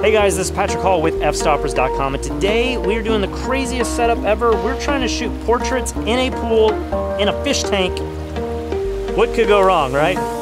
Hey guys, this is Patrick Hall with fstoppers.com and today we are doing the craziest setup ever. We're trying to shoot portraits in a pool, in a fish tank. What could go wrong, right?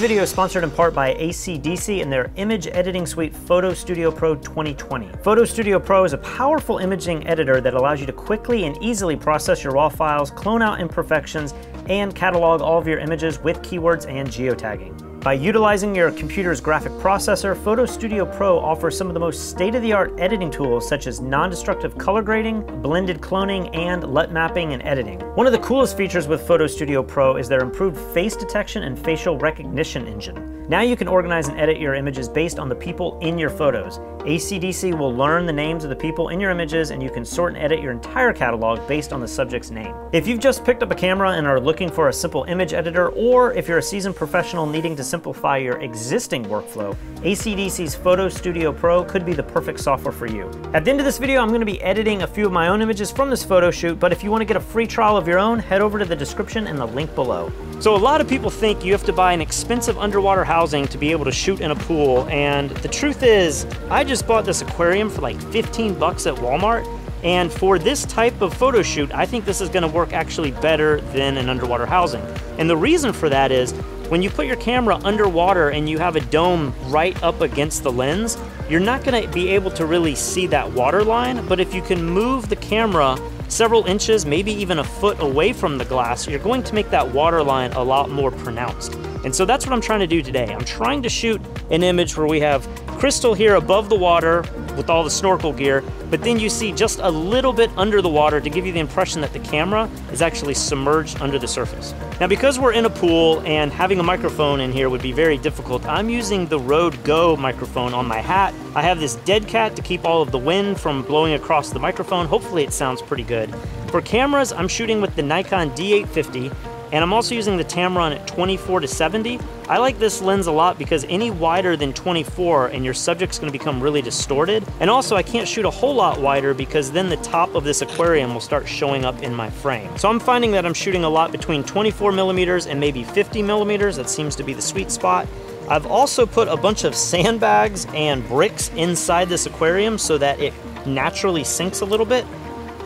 Video is sponsored in part by ACDSee and their image editing suite Photo Studio Pro 2020. Photo Studio Pro is a powerful imaging editor that allows you to quickly and easily process your raw files, clone out imperfections, and catalog all of your images with keywords and geotagging. By utilizing your computer's graphic processor, Photo Studio Pro offers some of the most state-of-the-art editing tools such as non-destructive color grading, blended cloning, and LUT mapping and editing. One of the coolest features with Photo Studio Pro is their improved face detection and facial recognition engine. Now you can organize and edit your images based on the people in your photos. ACDSee will learn the names of the people in your images and you can sort and edit your entire catalog based on the subject's name. If you've just picked up a camera and are looking for a simple image editor, or if you're a seasoned professional needing to simplify your existing workflow, ACDSee's Photo Studio Pro could be the perfect software for you. At the end of this video, I'm going to be editing a few of my own images from this photo shoot, but if you want to get a free trial of your own, head over to the description and the link below. So a lot of people think you have to buy an expensive underwater housing to be able to shoot in a pool, and the truth is, I just bought this aquarium for like 15 bucks at Walmart, and for this type of photo shoot, I think this is gonna work actually better than an underwater housing. And the reason for that is, when you put your camera underwater and you have a dome right up against the lens, you're not gonna be able to really see that water line, but if you can move the camera several inches, maybe even a foot away from the glass, you're going to make that water line a lot more pronounced. And so that's what I'm trying to do today. I'm trying to shoot an image where we have Krystal here above the water with all the snorkel gear, but then you see just a little bit under the water to give you the impression that the camera is actually submerged under the surface. Now because we're in a pool and having a microphone in here would be very difficult, I'm using the Rode Go microphone on my hat. I have this dead cat to keep all of the wind from blowing across the microphone. Hopefully it sounds pretty good. For cameras, I'm shooting with the Nikon D850 and I'm also using the Tamron at 24 to 70. I like this lens a lot because any wider than 24 and your subject's gonna become really distorted. And also I can't shoot a whole lot wider because then the top of this aquarium will start showing up in my frame. So I'm finding that I'm shooting a lot between 24 millimeters and maybe 50 millimeters. That seems to be the sweet spot. I've also put a bunch of sandbags and bricks inside this aquarium so that it naturally sinks a little bit.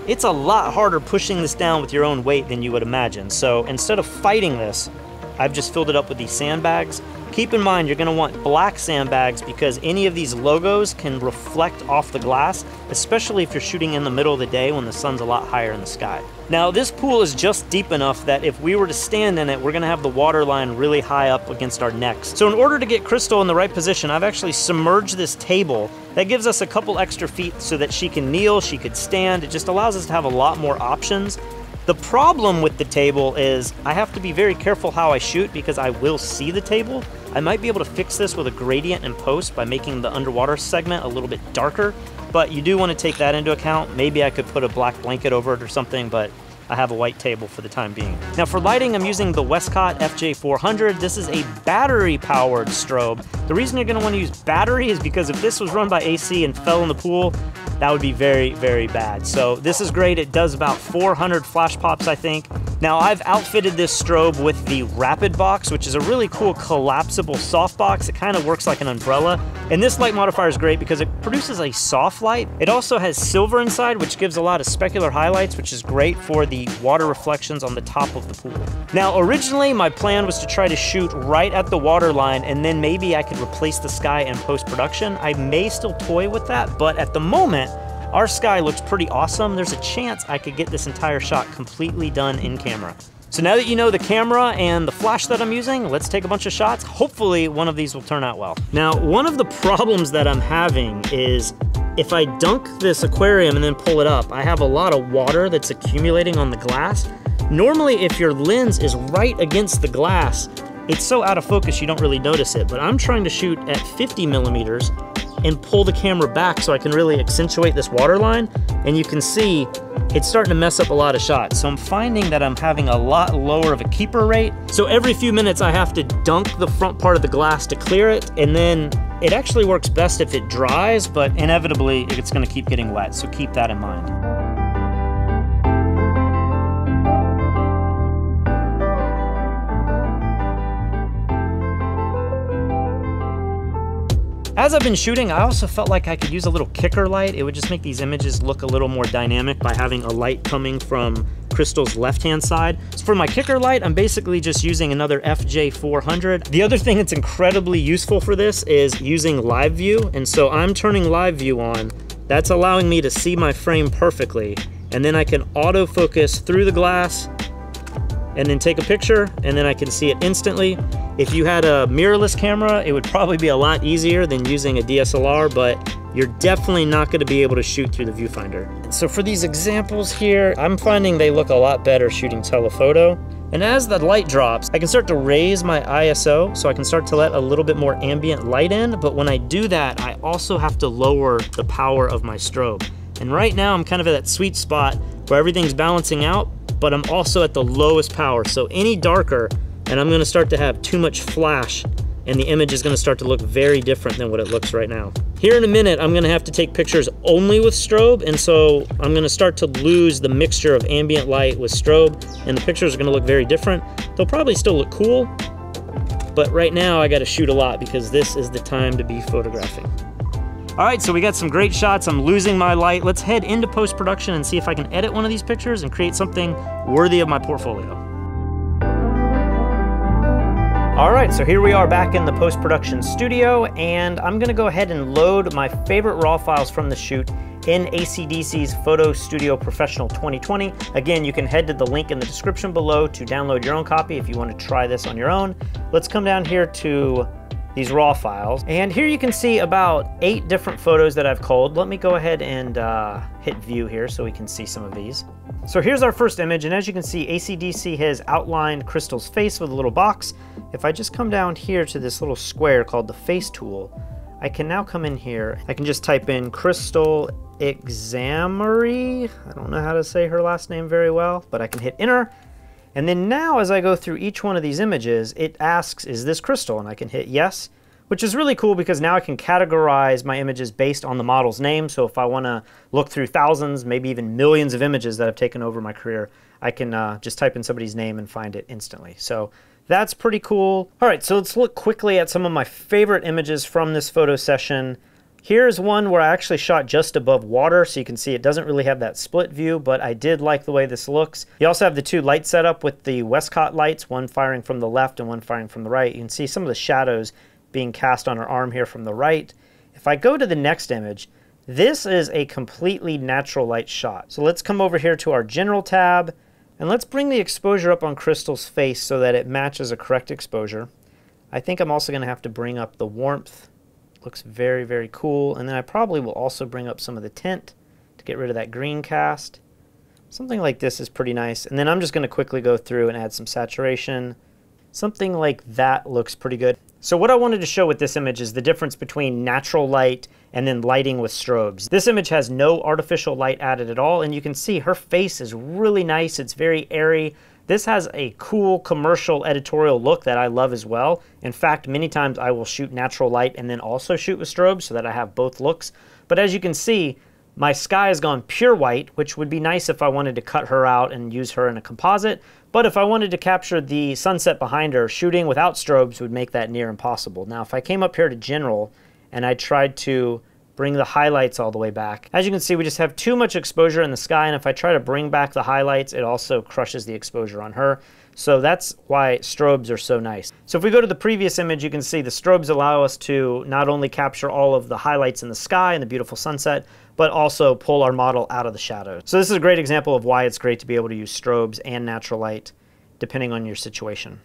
It's a lot harder pushing this down with your own weight than you would imagine. So instead of fighting this, I've just filled it up with these sandbags. Keep in mind, you're gonna want black sandbags because any of these logos can reflect off the glass, especially if you're shooting in the middle of the day when the sun's a lot higher in the sky. Now, this pool is just deep enough that if we were to stand in it, we're gonna have the water line really high up against our necks. So in order to get Krystal in the right position, I've actually submerged this table. That gives us a couple extra feet so that she can kneel, she could stand. It just allows us to have a lot more options. The problem with the table is I have to be very careful how I shoot because I will see the table. I might be able to fix this with a gradient in post by making the underwater segment a little bit darker but you do want to take that into account. Maybe I could put a black blanket over it or something, but I have a white table for the time being. Now for lighting, I'm using the Westcott FJ400. This is a battery powered strobe. The reason you're gonna wanna use battery is because if this was run by AC and fell in the pool, that would be very, very bad. So this is great. It does about 400 flash pops, I think. Now I've outfitted this strobe with the Rapid Box, which is a really cool collapsible softbox. It kind of works like an umbrella. And this light modifier is great because it produces a soft light. It also has silver inside, which gives a lot of specular highlights, which is great for the water reflections on the top of the pool. Now, originally my plan was to try to shoot right at the water line and then maybe I could replace the sky in post-production. I may still toy with that, but at the moment, our sky looks pretty awesome. There's a chance I could get this entire shot completely done in camera. So now that you know the camera and the flash that I'm using, let's take a bunch of shots. Hopefully one of these will turn out well. Now, one of the problems that I'm having is if I dunk this aquarium and then pull it up, I have a lot of water that's accumulating on the glass. Normally, if your lens is right against the glass, it's so out of focus you don't really notice it, but I'm trying to shoot at 50 millimeters and pull the camera back so I can really accentuate this water line. And you can see it's starting to mess up a lot of shots. So I'm finding that I'm having a lot lower of a keeper rate. So every few minutes I have to dunk the front part of the glass to clear it. And then It actually works best if it dries, but inevitably it's gonna keep getting wet, so keep that in mind. As I've been shooting, I also felt like I could use a little kicker light. It would just make these images look a little more dynamic by having a light coming from Krystal's left-hand side. So for my kicker light, I'm basically just using another FJ400. The other thing that's incredibly useful for this is using live view. And so I'm turning live view on. That's allowing me to see my frame perfectly. And then I can autofocus through the glass and then take a picture and then I can see it instantly. If you had a mirrorless camera, it would probably be a lot easier than using a DSLR, but you're definitely not gonna be able to shoot through the viewfinder. So for these examples here, I'm finding they look a lot better shooting telephoto. And as the light drops, I can start to raise my ISO, so I can start to let a little bit more ambient light in, but when I do that, I also have to lower the power of my strobe. And right now I'm kind of at that sweet spot where everything's balancing out, but I'm also at the lowest power. So any darker, and I'm gonna start to have too much flash and the image is gonna start to look very different than what it looks right now. Here in a minute, I'm gonna have to take pictures only with strobe, and so I'm gonna start to lose the mixture of ambient light with strobe, and the pictures are gonna look very different. They'll probably still look cool, but right now I gotta shoot a lot because this is the time to be photographing. All right, so we got some great shots. I'm losing my light. Let's head into post-production and see if I can edit one of these pictures and create something worthy of my portfolio. All right, so here we are back in the post-production studio, and I'm gonna go ahead and load my favorite RAW files from the shoot in ACDSee's Photo Studio Professional 2020. Again, you can head to the link in the description below to download your own copy if you want to try this on your own. Let's come down here to these raw files. And here you can see about eight different photos that I've culled. Let me go ahead and uh, hit view here so we can see some of these. So here's our first image, and as you can see, ACDSee has outlined Krystal's face with a little box. If I just come down here to this little square called the face tool, I can now come in here. I can just type in Krystal Xamairy. I don't know how to say her last name very well, but I can hit enter. And then now as I go through each one of these images, it asks, is this Krystal? And I can hit yes, which is really cool because now I can categorize my images based on the model's name. So if I want to look through thousands, maybe even millions of images that I've taken over my career, I can uh, just type in somebody's name and find it instantly. So that's pretty cool. All right, so let's look quickly at some of my favorite images from this photo session. Here's one where I actually shot just above water, so you can see it doesn't really have that split view, but I did like the way this looks. You also have the two light setup with the Westcott lights, one firing from the left and one firing from the right. You can see some of the shadows being cast on her arm here from the right. If I go to the next image, this is a completely natural light shot. So let's come over here to our general tab, and let's bring the exposure up on Krystal's face so that it matches a correct exposure. I think I'm also gonna have to bring up the warmth Looks very, very cool. And then I probably will also bring up some of the tint to get rid of that green cast. Something like this is pretty nice. And then I'm just going to quickly go through and add some saturation. Something like that looks pretty good. So what I wanted to show with this image is the difference between natural light and then lighting with strobes. This image has no artificial light added at all, and you can see her face is really nice. It's very airy. This has a cool commercial editorial look that I love as well. In fact, many times I will shoot natural light and then also shoot with strobe so that I have both looks. But as you can see, my sky has gone pure white, which would be nice if I wanted to cut her out and use her in a composite. But if I wanted to capture the sunset behind her, shooting without strobes would make that near impossible. Now, if I came up here to general and I tried to bring the highlights all the way back. As you can see, we just have too much exposure in the sky, and if I try to bring back the highlights, it also crushes the exposure on her. So that's why strobes are so nice. So if we go to the previous image, you can see the strobes allow us to not only capture all of the highlights in the sky and the beautiful sunset, but also pull our model out of the shadows. So this is a great example of why it's great to be able to use strobes and natural light, depending on your situation.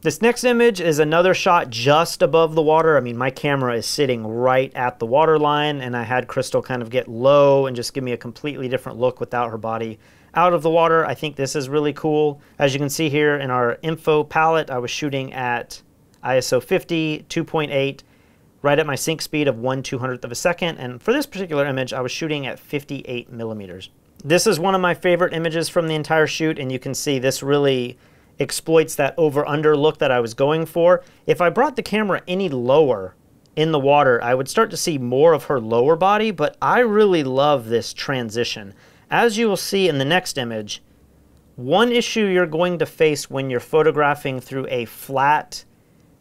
This next image is another shot just above the water. I mean, my camera is sitting right at the water line, and I had Krystal kind of get low and just give me a completely different look without her body out of the water. I think this is really cool. As you can see here in our info palette, I was shooting at ISO 50, 2.8, right at my sync speed of 1 200th of a second. And for this particular image, I was shooting at 58 millimeters. This is one of my favorite images from the entire shoot, and you can see this really exploits that over-under look that I was going for. If I brought the camera any lower, in the water, I would start to see more of her lower body, but I really love this transition. As you will see in the next image, one issue you're going to face when you're photographing through a flat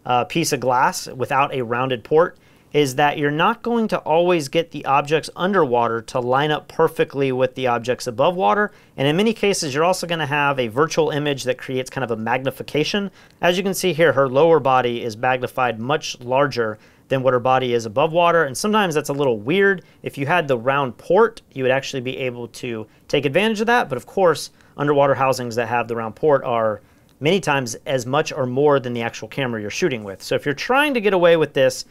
uh, piece of glass without a rounded port is that you're not going to always get the objects underwater to line up perfectly with the objects above water. And in many cases, you're also going to have a virtual image that creates kind of a magnification. As you can see here, her lower body is magnified much larger than what her body is above water. And sometimes that's a little weird. If you had the round port, you would actually be able to take advantage of that. But of course, underwater housings that have the round port are many times as much or more than the actual camera you're shooting with. So if you're trying to get away with this,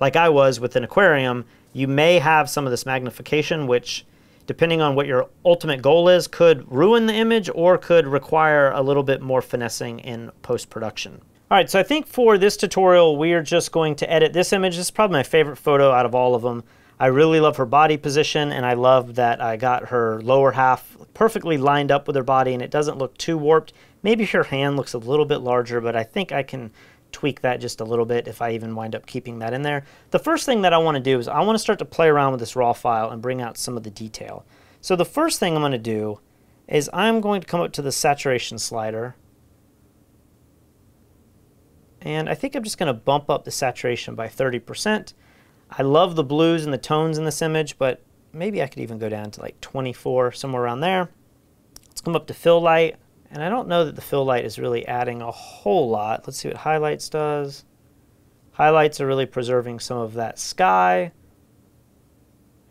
like I was with an aquarium, you may have some of this magnification, which depending on what your ultimate goal is, could ruin the image or could require a little bit more finessing in post-production. All right, so I think for this tutorial, we are just going to edit this image. This is probably my favorite photo out of all of them. I really love her body position and I love that I got her lower half perfectly lined up with her body and it doesn't look too warped. Maybe her hand looks a little bit larger, but I think I can tweak that just a little bit if I even wind up keeping that in there. The first thing that I want to do is I want to start to play around with this raw file and bring out some of the detail. So the first thing I'm going to do is I'm going to come up to the saturation slider and I think I'm just going to bump up the saturation by 30%. I love the blues and the tones in this image, but maybe I could even go down to like 24, somewhere around there. Let's come up to fill light. And I don't know that the fill light is really adding a whole lot. Let's see what highlights does. Highlights are really preserving some of that sky.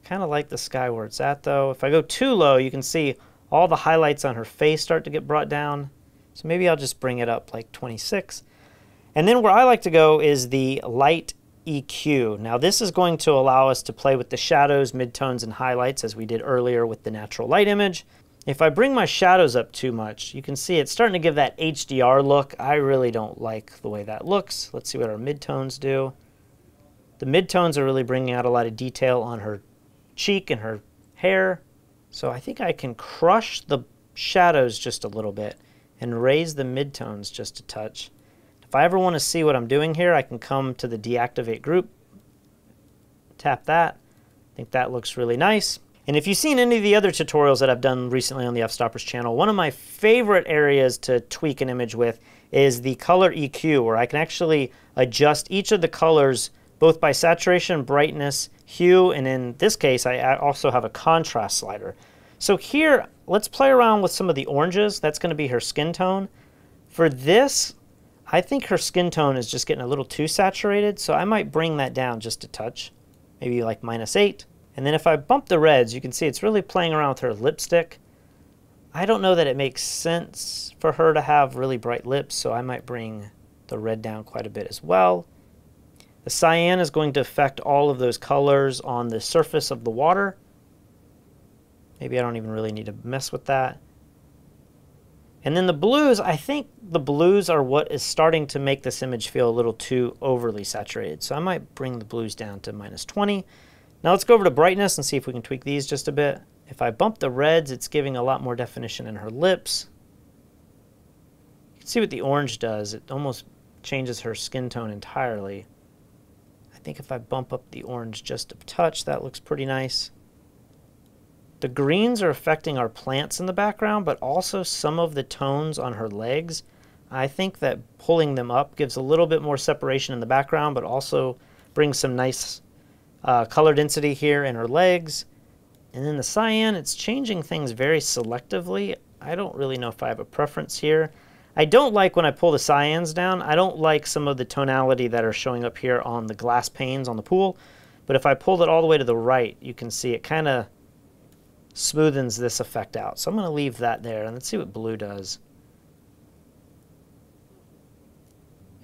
kind of like the sky where it's at though. If I go too low, you can see all the highlights on her face start to get brought down. So maybe I'll just bring it up like 26. And then where I like to go is the light EQ. Now this is going to allow us to play with the shadows, midtones, and highlights as we did earlier with the natural light image. If I bring my shadows up too much, you can see it's starting to give that HDR look. I really don't like the way that looks. Let's see what our midtones do. The midtones are really bringing out a lot of detail on her cheek and her hair. So I think I can crush the shadows just a little bit and raise the midtones just a touch. If I ever want to see what I'm doing here, I can come to the deactivate group, tap that. I think that looks really nice. And if you've seen any of the other tutorials that I've done recently on the F-Stoppers channel, one of my favorite areas to tweak an image with is the color EQ, where I can actually adjust each of the colors both by saturation, brightness, hue, and in this case, I also have a contrast slider. So here, let's play around with some of the oranges. That's going to be her skin tone. For this, I think her skin tone is just getting a little too saturated, so I might bring that down just a touch, maybe like minus 8. And then if I bump the reds, you can see it's really playing around with her lipstick. I don't know that it makes sense for her to have really bright lips, so I might bring the red down quite a bit as well. The cyan is going to affect all of those colors on the surface of the water. Maybe I don't even really need to mess with that. And then the blues, I think the blues are what is starting to make this image feel a little too overly saturated. So I might bring the blues down to minus 20. Now let's go over to brightness and see if we can tweak these just a bit. If I bump the reds, it's giving a lot more definition in her lips. You can see what the orange does. It almost changes her skin tone entirely. I think if I bump up the orange just a touch, that looks pretty nice. The greens are affecting our plants in the background, but also some of the tones on her legs. I think that pulling them up gives a little bit more separation in the background, but also brings some nice uh, color density here in her legs. And then the cyan, it's changing things very selectively. I don't really know if I have a preference here. I don't like when I pull the cyans down. I don't like some of the tonality that are showing up here on the glass panes on the pool. But if I pulled it all the way to the right, you can see it kind of smoothens this effect out. So I'm going to leave that there and let's see what blue does.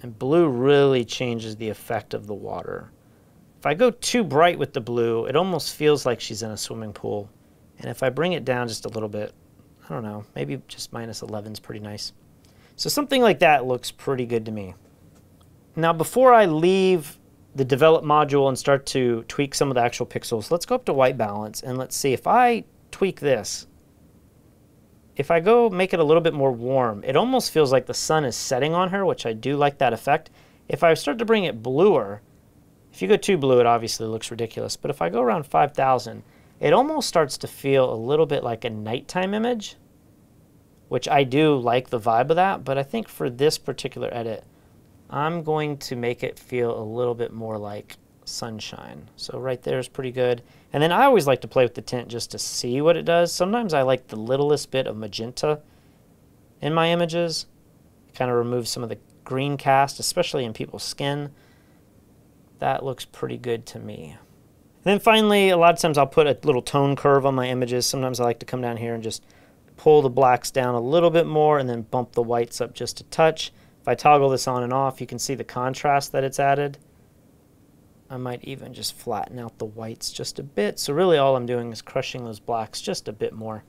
And blue really changes the effect of the water. If I go too bright with the blue, it almost feels like she's in a swimming pool. And if I bring it down just a little bit, I don't know, maybe just minus 11 is pretty nice. So something like that looks pretty good to me. Now before I leave the develop module and start to tweak some of the actual pixels, let's go up to white balance and let's see if I tweak this. If I go make it a little bit more warm, it almost feels like the sun is setting on her, which I do like that effect. If I start to bring it bluer, If you go too blue, it obviously looks ridiculous. But if I go around 5,000, it almost starts to feel a little bit like a nighttime image, which I do like the vibe of that. But I think for this particular edit, I'm going to make it feel a little bit more like sunshine. So right there is pretty good. And then I always like to play with the tint just to see what it does. Sometimes I like the littlest bit of magenta in my images. kind of removes some of the green cast, especially in people's skin. That looks pretty good to me. And then finally, a lot of times I'll put a little tone curve on my images. Sometimes I like to come down here and just pull the blacks down a little bit more and then bump the whites up just a touch. If I toggle this on and off, you can see the contrast that it's added. I might even just flatten out the whites just a bit. So really all I'm doing is crushing those blacks just a bit more.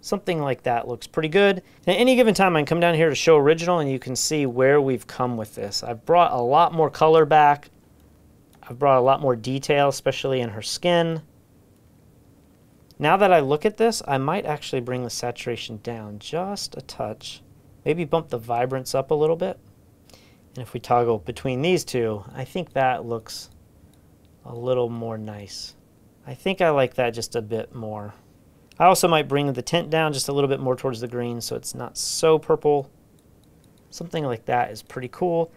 Something like that looks pretty good. At any given time, I can come down here to show original and you can see where we've come with this. I've brought a lot more color back. I've brought a lot more detail, especially in her skin. Now that I look at this, I might actually bring the saturation down just a touch. Maybe bump the vibrance up a little bit. And if we toggle between these two, I think that looks a little more nice. I think I like that just a bit more. I also might bring the tint down just a little bit more towards the green so it's not so purple. Something like that is pretty cool.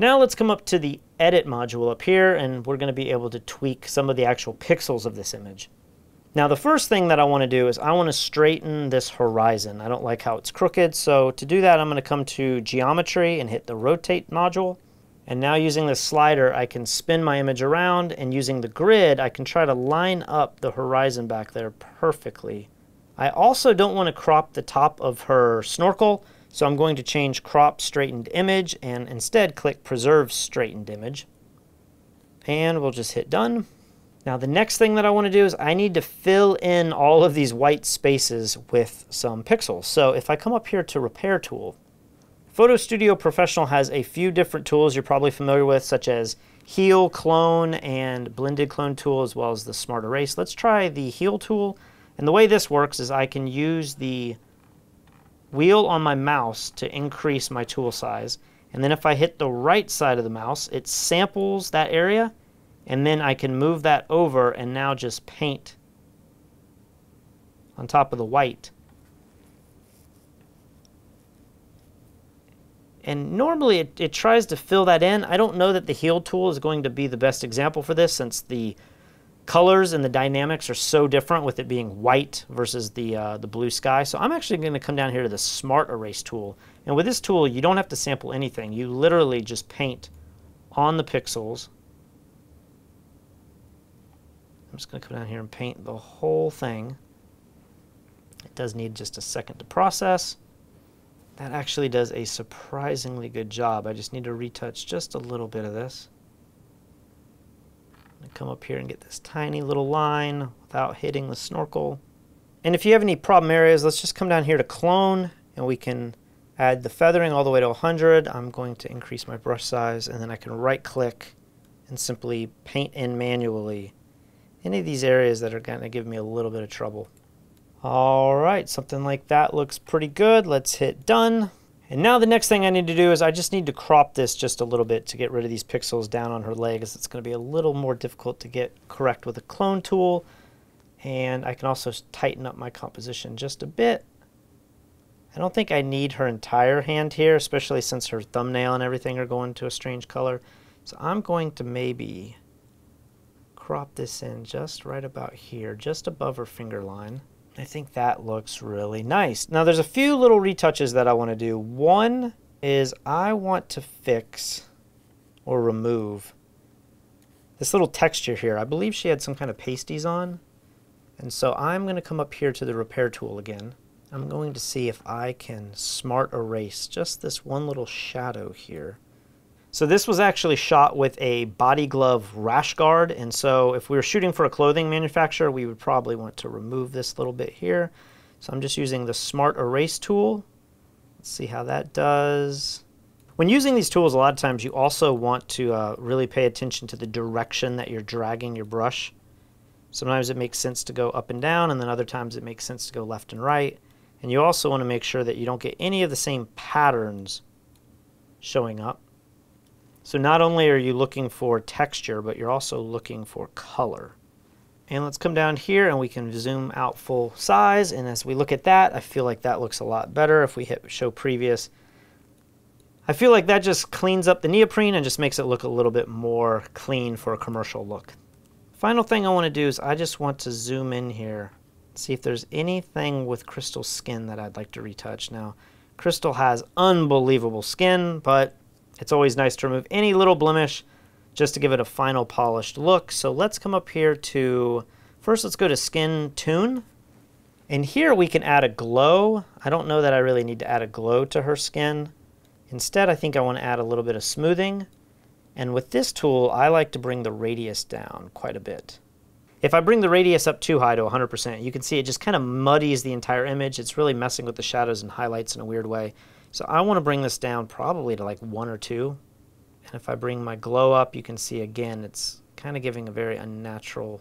Now let's come up to the edit module up here and we're going to be able to tweak some of the actual pixels of this image. Now the first thing that I want to do is I want to straighten this horizon. I don't like how it's crooked so to do that I'm going to come to geometry and hit the rotate module and now using the slider, I can spin my image around and using the grid, I can try to line up the horizon back there perfectly. I also don't want to crop the top of her snorkel, so I'm going to change crop straightened image and instead click preserve straightened image. And we'll just hit done. Now the next thing that I want to do is I need to fill in all of these white spaces with some pixels. So if I come up here to repair tool, Photo Studio Professional has a few different tools you're probably familiar with, such as Heal, Clone, and Blended Clone tool, as well as the Smart Erase. Let's try the Heal tool. And the way this works is I can use the wheel on my mouse to increase my tool size. And then if I hit the right side of the mouse, it samples that area, and then I can move that over and now just paint on top of the white. And normally it, it tries to fill that in. I don't know that the heal tool is going to be the best example for this since the colors and the dynamics are so different with it being white versus the, uh, the blue sky. So I'm actually going to come down here to the Smart Erase tool. And with this tool, you don't have to sample anything. You literally just paint on the pixels. I'm just going to come down here and paint the whole thing. It does need just a second to process. That actually does a surprisingly good job. I just need to retouch just a little bit of this. Come up here and get this tiny little line without hitting the snorkel. And if you have any problem areas, let's just come down here to clone and we can add the feathering all the way to 100. I'm going to increase my brush size and then I can right click and simply paint in manually any of these areas that are going to give me a little bit of trouble. All right, something like that looks pretty good. Let's hit done. And now the next thing I need to do is I just need to crop this just a little bit to get rid of these pixels down on her legs. It's going to be a little more difficult to get correct with a clone tool. And I can also tighten up my composition just a bit. I don't think I need her entire hand here, especially since her thumbnail and everything are going to a strange color. So I'm going to maybe crop this in just right about here, just above her finger line. I think that looks really nice. Now there's a few little retouches that I want to do. One is I want to fix or remove this little texture here. I believe she had some kind of pasties on. And so I'm going to come up here to the repair tool again. I'm going to see if I can smart erase just this one little shadow here. So this was actually shot with a body glove rash guard, and so if we were shooting for a clothing manufacturer, we would probably want to remove this little bit here. So I'm just using the Smart Erase tool. Let's see how that does. When using these tools, a lot of times you also want to uh, really pay attention to the direction that you're dragging your brush. Sometimes it makes sense to go up and down, and then other times it makes sense to go left and right. And you also want to make sure that you don't get any of the same patterns showing up. So not only are you looking for texture, but you're also looking for color. And let's come down here and we can zoom out full size. And as we look at that, I feel like that looks a lot better. If we hit show previous, I feel like that just cleans up the neoprene and just makes it look a little bit more clean for a commercial look. Final thing I want to do is I just want to zoom in here, see if there's anything with Krystal skin that I'd like to retouch. Now, Krystal has unbelievable skin, but it's always nice to remove any little blemish just to give it a final polished look. So let's come up here to, first let's go to Skin Tune. And here we can add a glow. I don't know that I really need to add a glow to her skin. Instead, I think I want to add a little bit of smoothing. And with this tool, I like to bring the radius down quite a bit. If I bring the radius up too high to 100%, you can see it just kind of muddies the entire image. It's really messing with the shadows and highlights in a weird way. So I want to bring this down probably to like one or two. And if I bring my glow up, you can see again, it's kind of giving a very unnatural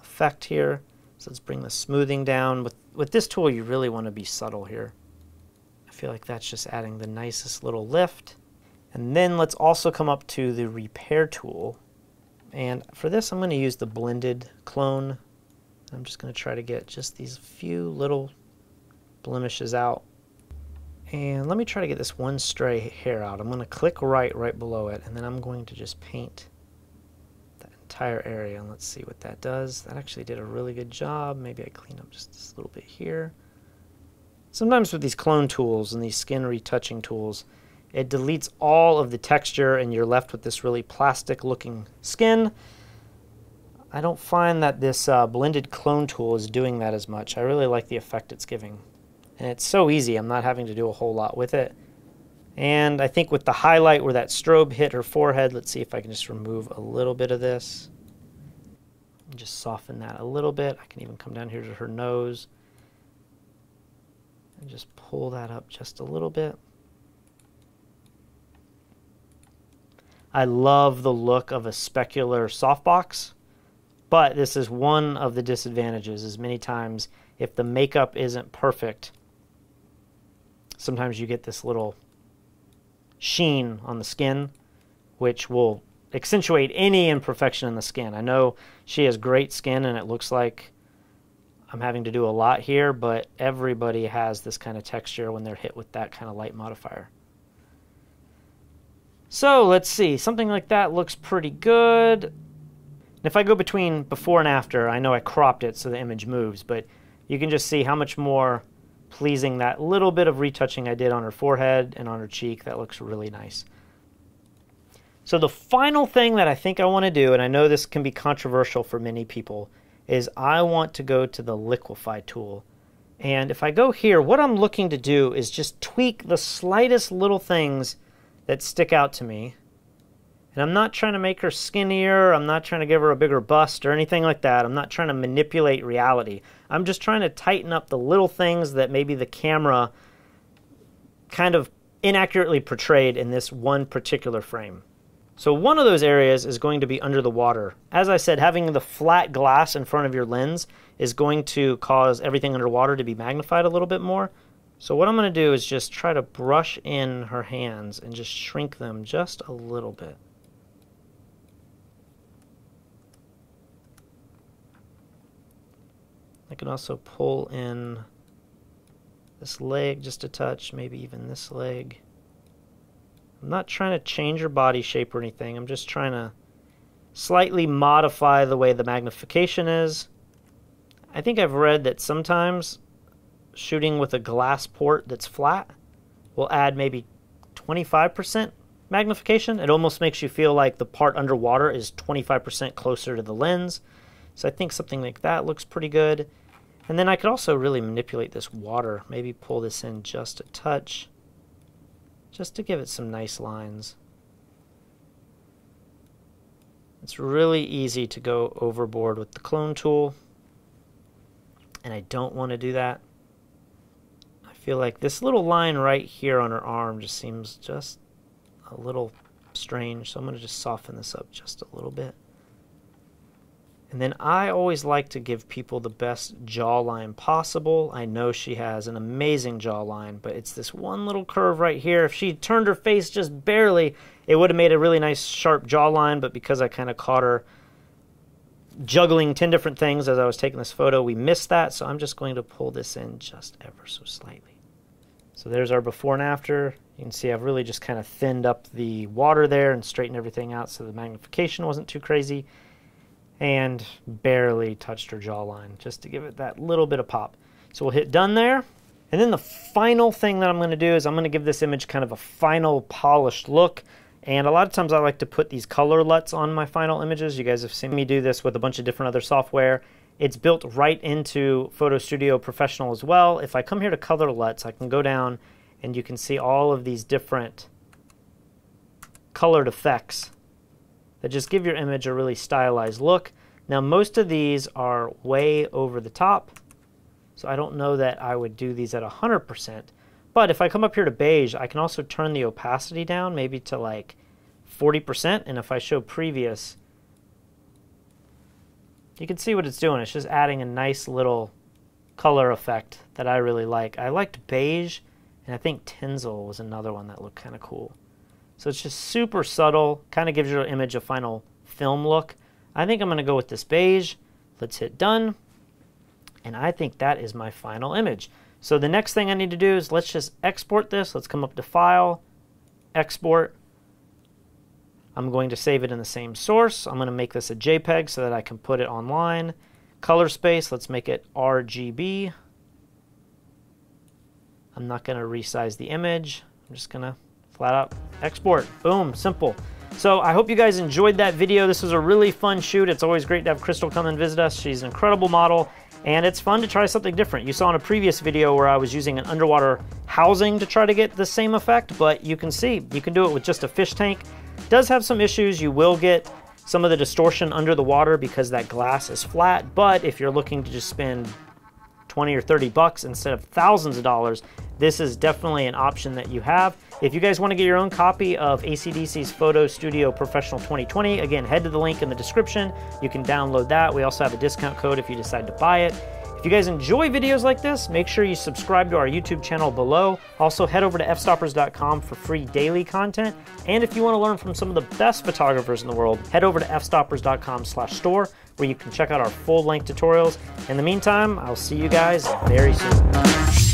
effect here. So let's bring the smoothing down. With, with this tool, you really want to be subtle here. I feel like that's just adding the nicest little lift. And then let's also come up to the repair tool. And for this, I'm going to use the blended clone. I'm just going to try to get just these few little blemishes out. And let me try to get this one stray hair out. I'm going to click right right below it, and then I'm going to just paint that entire area. And let's see what that does. That actually did a really good job. Maybe I clean up just this little bit here. Sometimes with these clone tools and these skin retouching tools, it deletes all of the texture and you're left with this really plastic looking skin. I don't find that this uh, blended clone tool is doing that as much. I really like the effect it's giving. And it's so easy, I'm not having to do a whole lot with it. And I think with the highlight where that strobe hit her forehead, let's see if I can just remove a little bit of this. Just soften that a little bit. I can even come down here to her nose and just pull that up just a little bit. I love the look of a specular softbox, but this is one of the disadvantages is many times if the makeup isn't perfect, sometimes you get this little sheen on the skin, which will accentuate any imperfection in the skin. I know she has great skin and it looks like I'm having to do a lot here, but everybody has this kind of texture when they're hit with that kind of light modifier. So let's see, something like that looks pretty good. If I go between before and after, I know I cropped it so the image moves, but you can just see how much more pleasing that little bit of retouching I did on her forehead and on her cheek. That looks really nice. So the final thing that I think I want to do, and I know this can be controversial for many people, is I want to go to the liquify tool. And if I go here, what I'm looking to do is just tweak the slightest little things that stick out to me. And I'm not trying to make her skinnier, I'm not trying to give her a bigger bust or anything like that. I'm not trying to manipulate reality. I'm just trying to tighten up the little things that maybe the camera kind of inaccurately portrayed in this one particular frame. So one of those areas is going to be under the water. As I said, having the flat glass in front of your lens is going to cause everything underwater to be magnified a little bit more. So what I'm going to do is just try to brush in her hands and just shrink them just a little bit. Can also pull in this leg just a touch, maybe even this leg. I'm not trying to change her body shape or anything. I'm just trying to slightly modify the way the magnification is. I think I've read that sometimes shooting with a glass port that's flat will add maybe 25% magnification. It almost makes you feel like the part underwater is 25% closer to the lens. So I think something like that looks pretty good. And then I could also really manipulate this water. Maybe pull this in just a touch. Just to give it some nice lines. It's really easy to go overboard with the clone tool. And I don't want to do that I feel like this little line right here on her arm just seems just a little strange. So I'm going to just soften this up just a little bit. And then I always like to give people the best jawline possible. I know she has an amazing jawline, but it's this one little curve right here. If she turned her face just barely, it would have made a really nice sharp jawline, but because I kind of caught her juggling 10 different things as I was taking this photo, we missed that. So I'm just going to pull this in just ever so slightly. So there's our before and after. You can see I've really just kind of thinned up the water there and straightened everything out so the magnification wasn't too crazy and barely touched her jawline just to give it that little bit of pop. So we'll hit done there. And then the final thing that I'm going to do is I'm going to give this image kind of a final polished look. And a lot of times I like to put these color LUTs on my final images. You guys have seen me do this with a bunch of different other software. It's built right into Photo Studio Professional as well. If I come here to color LUTs, I can go down and you can see all of these different colored effects that just give your image a really stylized look. Now most of these are way over the top, so I don't know that I would do these at 100%. But if I come up here to beige, I can also turn the opacity down maybe to like 40%, and if I show previous, you can see what it's doing. It's just adding a nice little color effect that I really like. I liked beige, and I think tinsel was another one that looked kind of cool. So it's just super subtle, kind of gives your image a final film look. I think I'm going to go with this beige. Let's hit done. And I think that is my final image. So the next thing I need to do is let's just export this. Let's come up to File, Export. I'm going to save it in the same source. I'm going to make this a JPEG so that I can put it online. Color space, let's make it RGB. I'm not going to resize the image. I'm just going to flat out export. Boom, simple. So I hope you guys enjoyed that video. This was a really fun shoot. It's always great to have Krystal come and visit us. She's an incredible model and it's fun to try something different. You saw in a previous video where I was using an underwater housing to try to get the same effect, but you can see you can do it with just a fish tank. It does have some issues. You will get some of the distortion under the water because that glass is flat, but if you're looking to just spend 20 or 30 bucks instead of thousands of dollars, this is definitely an option that you have. If you guys want to get your own copy of ACDSee's Photo Studio Professional 2020, again, head to the link in the description. You can download that. We also have a discount code if you decide to buy it. If you guys enjoy videos like this, make sure you subscribe to our YouTube channel below. Also, head over to fstoppers.com for free daily content. And if you want to learn from some of the best photographers in the world, head over to fstoppers.com slash store where you can check out our full-length tutorials. In the meantime, I'll see you guys very soon.